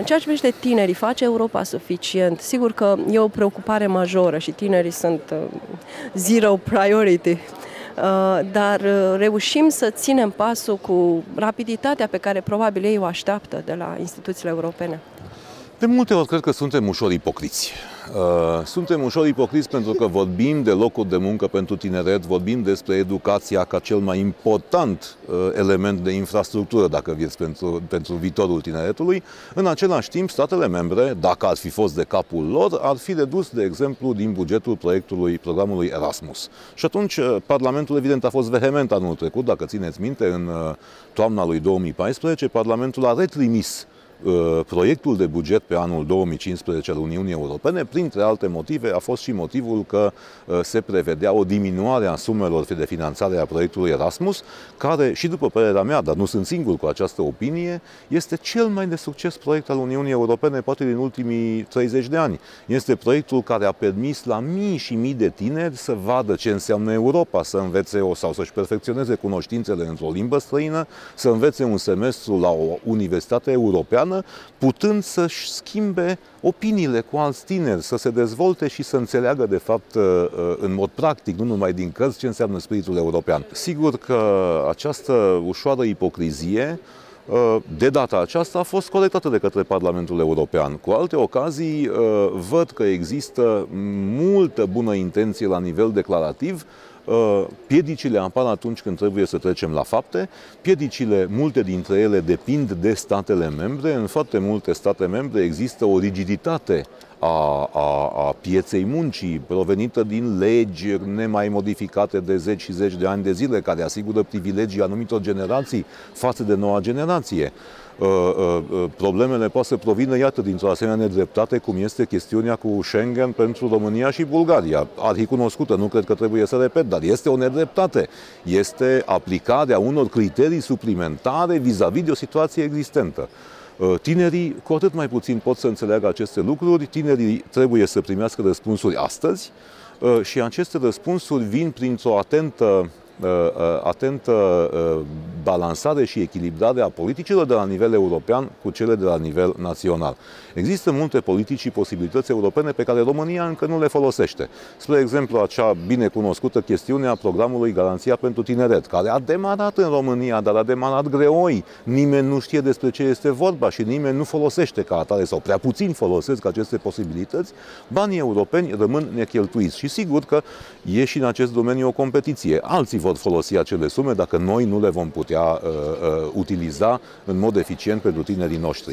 În ceea ce privește tinerii, face Europa suficient? Sigur că e o preocupare majoră și tinerii sunt uh, zero priority, uh, dar uh, reușim să ținem pasul cu rapiditatea pe care probabil ei o așteaptă de la instituțiile europene. De multe ori cred că suntem ușor ipocriți. Uh, suntem ușor ipocriți pentru că vorbim de locuri de muncă pentru tineret, vorbim despre educația ca cel mai important uh, element de infrastructură, dacă vreți, pentru, pentru viitorul tineretului. În același timp, statele membre, dacă ar fi fost de capul lor, ar fi redus, de exemplu, din bugetul proiectului programului Erasmus. Și atunci, uh, Parlamentul, evident, a fost vehement anul trecut, dacă țineți minte, în toamna lui 2014, Parlamentul a retrimis Uh, proiectul de buget pe anul 2015 al Uniunii Europene, printre alte motive, a fost și motivul că uh, se prevedea o diminuare a sumelor de finanțare a proiectului Erasmus, care, și după părerea mea, dar nu sunt singur cu această opinie, este cel mai de succes proiect al Uniunii Europene, poate din ultimii 30 de ani. Este proiectul care a permis la mii și mii de tineri să vadă ce înseamnă Europa, să învețe o, sau să-și perfecționeze cunoștințele într-o limbă străină, să învețe un semestru la o universitate europeană, Europeană, putând să-și schimbe opiniile cu alți tineri, să se dezvolte și să înțeleagă, de fapt, uh, uh, în mod practic, nu numai din cărți, ce înseamnă spiritul european. Sigur că această ușoară ipocrizie uh, de data aceasta a fost colectată de către Parlamentul European. Cu alte ocazii, văd că există multă bună intenție la nivel declarativ, Uh, piedicile apar atunci când trebuie să trecem la fapte. Piedicile, multe dintre ele depind de statele membre. În foarte multe state membre există o rigiditate a, a, a pieței muncii, provenită din legi nemai modificate de zeci și zeci de ani de zile, care asigură privilegii anumitor generații față de noua generație. Uh, uh, uh, problemele pot să provină, iată, dintr-o asemenea nedreptate, cum este chestiunea cu Schengen pentru România și Bulgaria. Arhicunoscută, nu cred că trebuie să repet, dar este o nedreptate. Este aplicarea unor criterii suplimentare vis-a-vis de o situație existentă. Tinerii cu atât mai puțin pot să înțeleagă aceste lucruri, tinerii trebuie să primească răspunsuri astăzi. Și aceste răspunsuri vin printr-o atentă Uh, uh, atentă uh, balansare și echilibrare a politicilor de la nivel european cu cele de la nivel național. Există multe politici și posibilități europene pe care România încă nu le folosește. Spre exemplu, acea binecunoscută chestiune a programului Garanția pentru Tineret, care a demarat în România, dar a demarat greoi. Nimeni nu știe despre ce este vorba și nimeni nu folosește ca atare sau prea puțin folosesc aceste posibilități. Banii europeni rămân necheltuiți și sigur că e și în acest domeniu o competiție. Alții vor folosi acele sume dacă noi nu le vom putea uh, uh, utiliza în mod eficient pentru tinerii noștri.